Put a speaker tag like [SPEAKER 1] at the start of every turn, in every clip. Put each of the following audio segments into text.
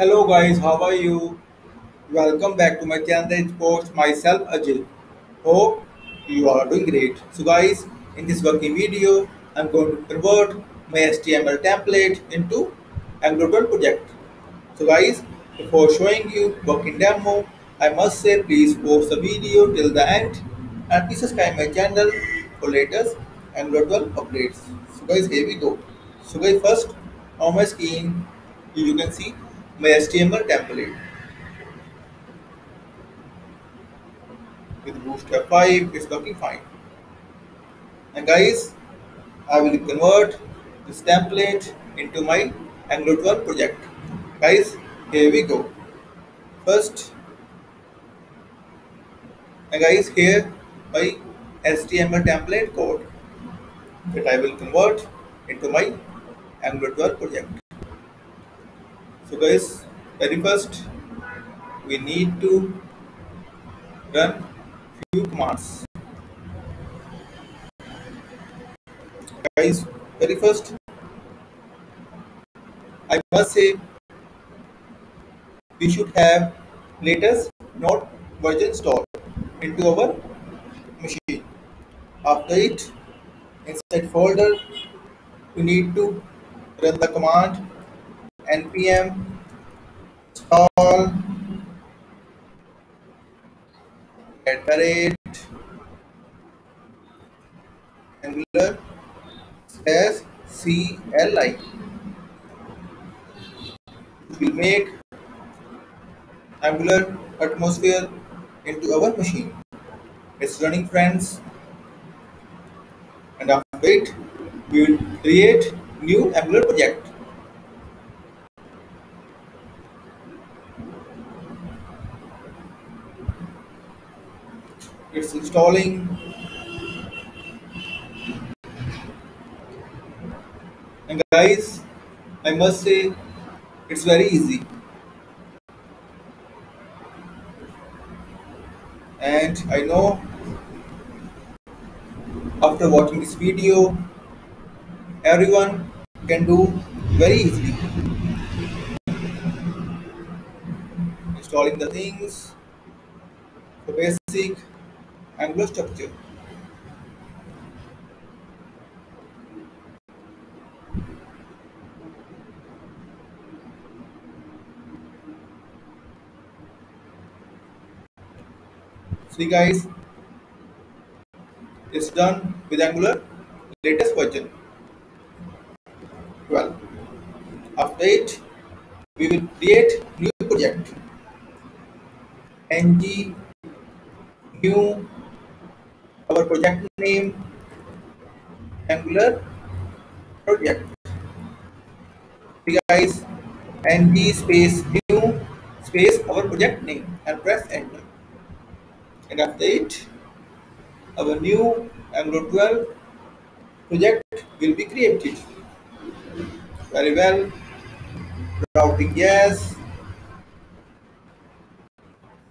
[SPEAKER 1] Hello guys, how are you? Welcome back to my channel It's Post myself Ajay. Hope you are doing great. So guys, in this working video, I'm going to convert my HTML template into Angular 12 project. So guys, before showing you working demo, I must say please watch the video till the end and please subscribe my channel for latest Angular 12 updates. So guys, here we go. So guys, first on my screen, you can see my HTML template with Bootstrap 5 is working fine. And guys, I will convert this template into my Angular 12 project. Guys, here we go. First, and guys, here my HTML template code that I will convert into my Angular 12 project. So guys, very first we need to run few commands. Guys, very first I must say we should have latest node version installed into our machine. After it, inside folder, we need to run the command npm install at the rate angular slash cli will make angular atmosphere into our machine. It's running friends. And after it we will create new angular project it's installing. And guys I must say it's very easy. And I know after watching this video everyone can do very easily. Installing the things the basic angular structure see guys it's done with angular. Latest version. 12 after it we will create new project. Ng new our project name angular project. See guys ng space new space our project name and press enter. And after it our new angular 12 project will be created. Very well. Routing yes.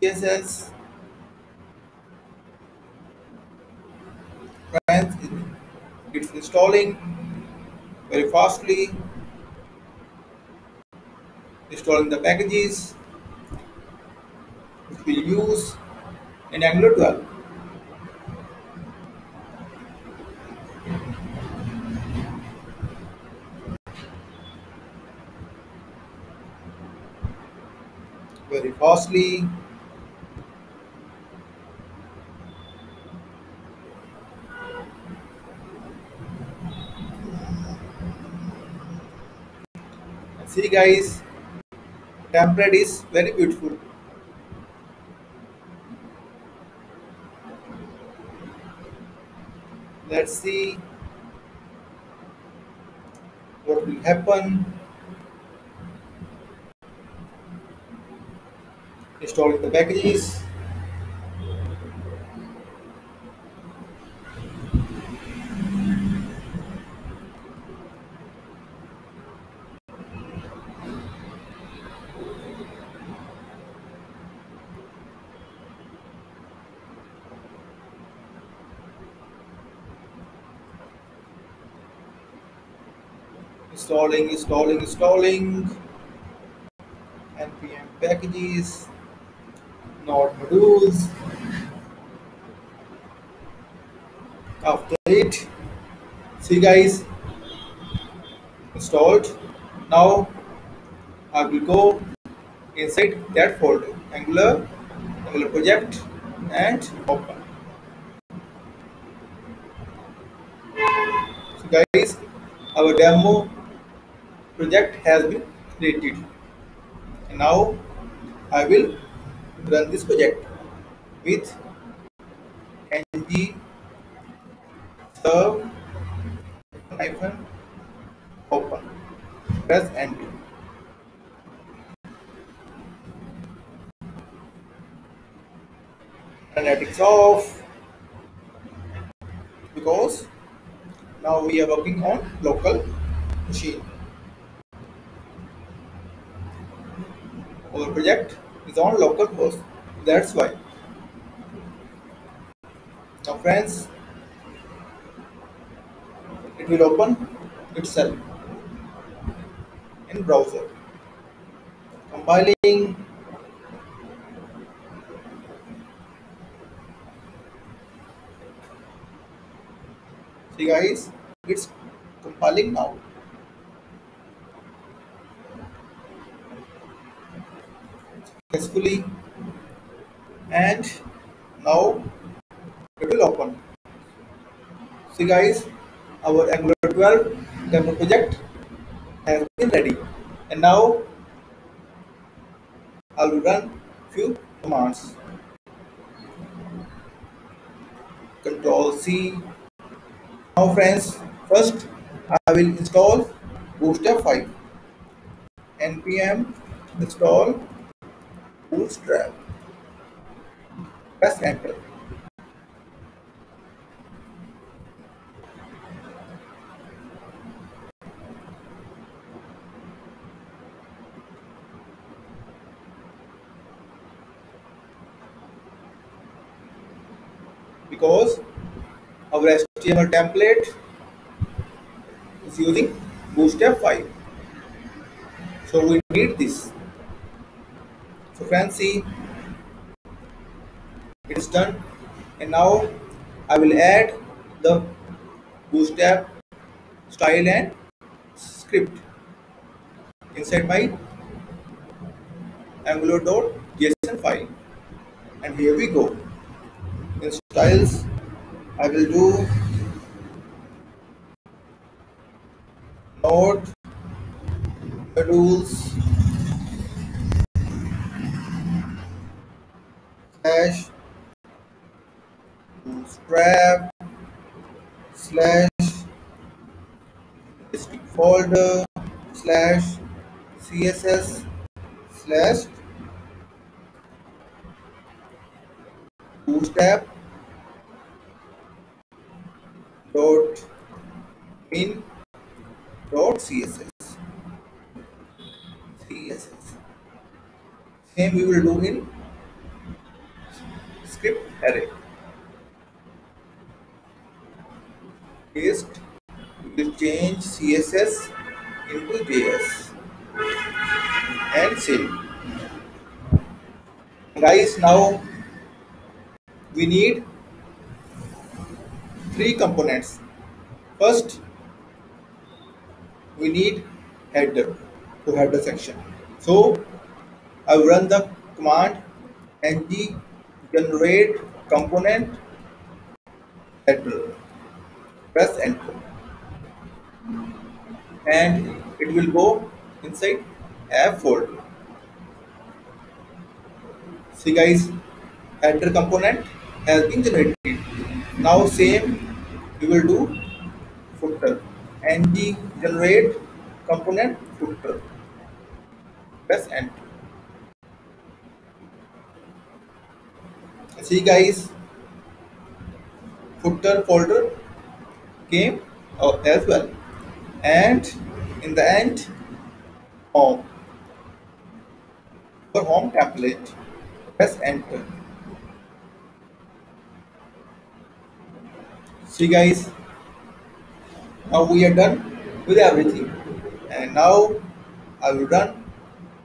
[SPEAKER 1] Css friends it's installing very fastly installing the packages which we use in Angular 12. Very costly. Guys, template is very beautiful. let's see what will happen installing the packages installing installing installing npm packages. Node modules. After it. See guys. Installed. Now I will go inside that folder. Angular angular project and open so guys our demo project has been created. Now I will run this project with ng serve hyphen open. Press enter analytics off. Because now we are working on local machine our project is on local host. That's why. Now friends it will open itself in browser. Compiling see guys it's compiling now successfully and now it will open. See guys our angular 12 demo project has been ready. And now I will run few commands. Control C. Now friends first I will install bootstrap 5 npm install bootstrap press enter because our HTML template is using Bootstrap 5. So we need this. So friends see it is done. And now I will add the Bootstrap style and script inside my angular.json file. And here we go. In styles I will do node modules slash bootstrap slash folder slash css slash bootstrap dot min dot css. Css same we will do in script array paste will change css into js and save guys now we need three components. First, we need header to header section. So I will run the command ng generate component header. Press enter. And it will go inside app folder. See guys, header component has been generated. Now same we will do footer ng generate component footer. Press enter. See guys, footer folder came out as well and in the end home for home template press enter see guys now we are done with everything and now I will run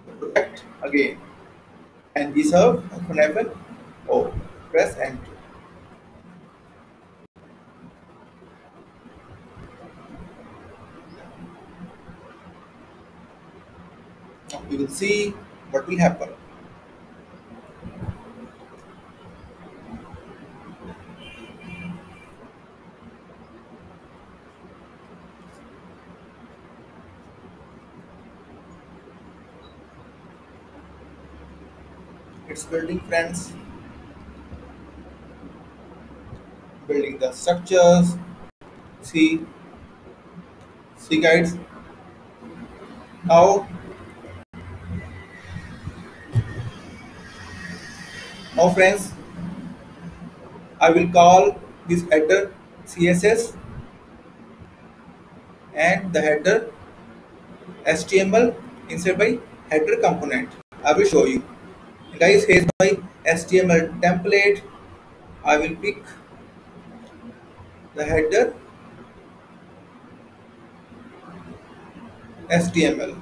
[SPEAKER 1] the project again. And can happen oh press enter now we will see what will happen. It's building friends building the structures see see guys now friends i will call this header css and the header html inside by header component. I will show you. Guys here's my html template. I will pick the header html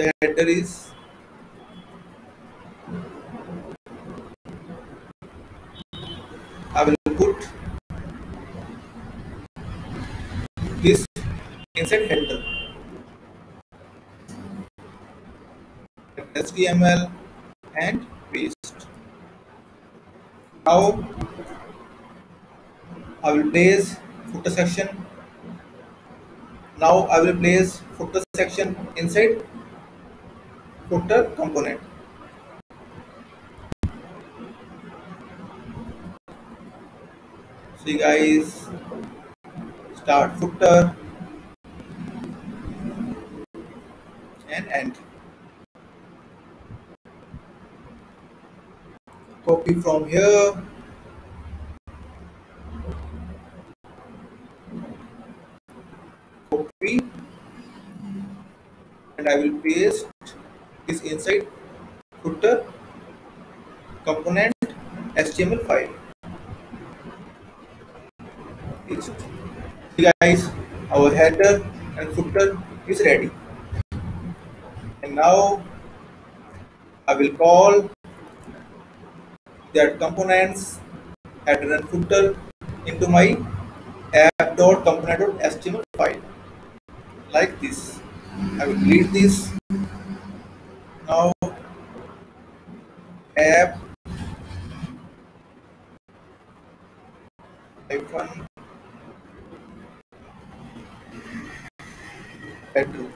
[SPEAKER 1] the header is I will put this inside header HTML and paste. Now I will place footer section. Now I will place footer section inside footer component. See guys, start footer and end. Copy from here. Copy and I will paste is inside footer component HTML file. See guys, our header and footer is ready. And now I will call that components header and footer into my app.component.html file like this. I will delete this now app. Hyphen header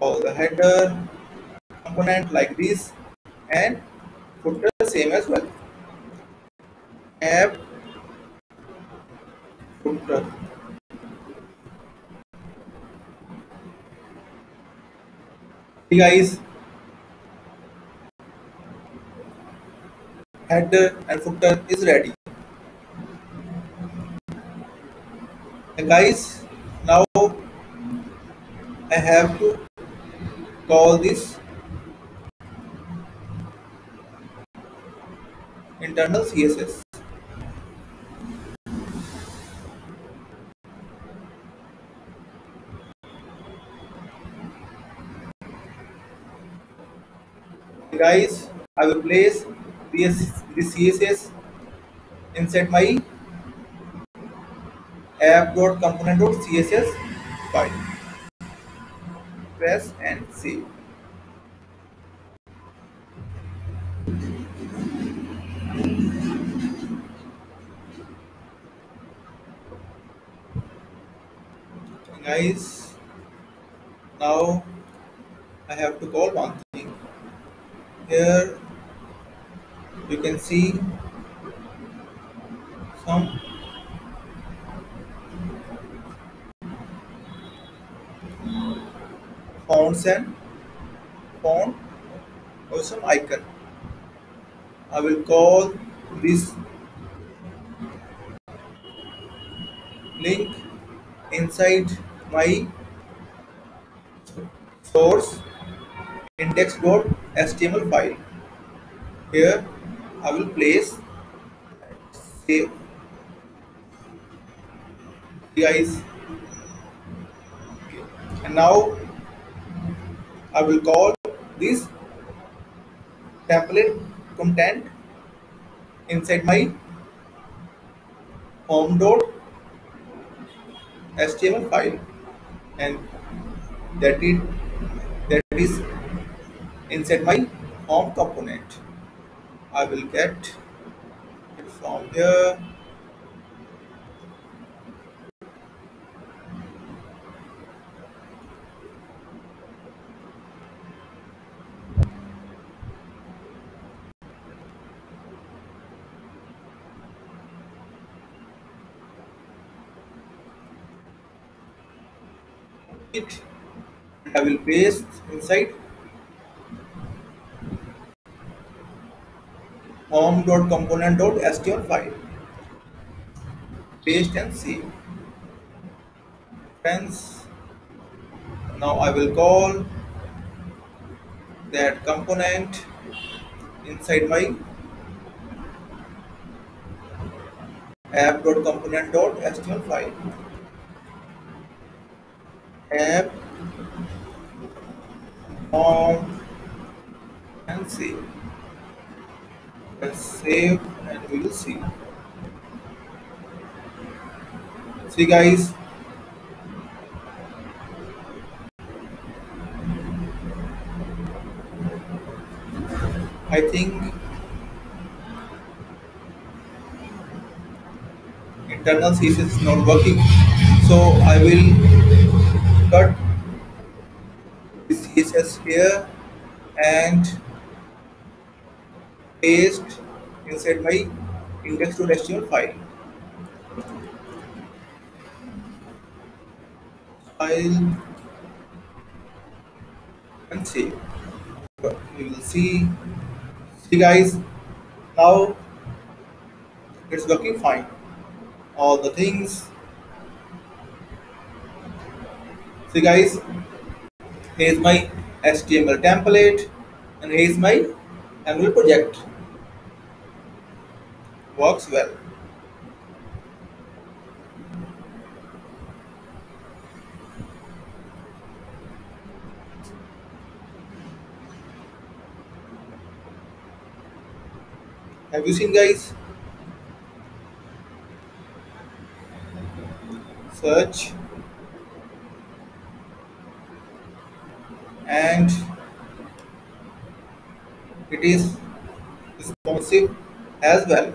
[SPEAKER 1] all the header component like this and footer same as well. App. Footer. Guys, header and uh, footer is ready. Guys, now I have to call this internal CSS. guys I will place this, this CSS inside my app.component.css file. Press and save. Guys now I have to call one thing. Here see some fonts and font or some icon. I will call this link inside my source index.html file. Here I will place save guys okay. and now I will call this template content inside my home dot html file. And that is that is inside my home component I will get it from here. It I will paste inside home.component.html file. Paste and save friends now I will call that component inside my app.component.html file. App home and save save and we will see. See guys. I think internal CSS is not working. So I will cut this CSS here and paste inside my index.html file file and save we will see. See guys now it's working fine. All the things. See guys, here's my HTML template and here's my Angular project. Works well. Have you seen guys? Search and it is responsive as well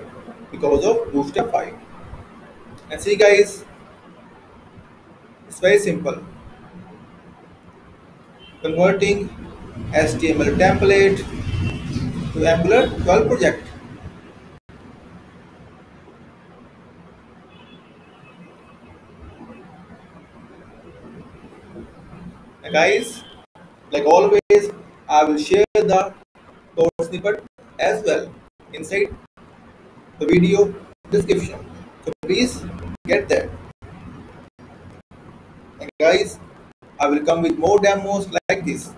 [SPEAKER 1] because of bootstrap 5 and see guys it's very simple. Converting html template to angular 12 project. Guys like always, I will share the code snippet as well inside the video description. So please get that. And guys, I will come with more demos like this.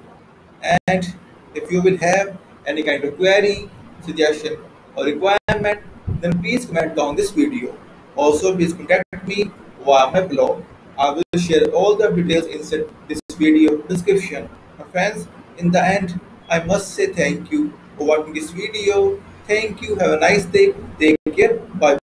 [SPEAKER 1] And if you will have any kind of query, suggestion or requirement, then please comment down this video. Also, please contact me via my blog. I will share all the details inside this video description My friends in the end i must say thank you for watching this video Thank you. Have a nice day. Take care. Bye.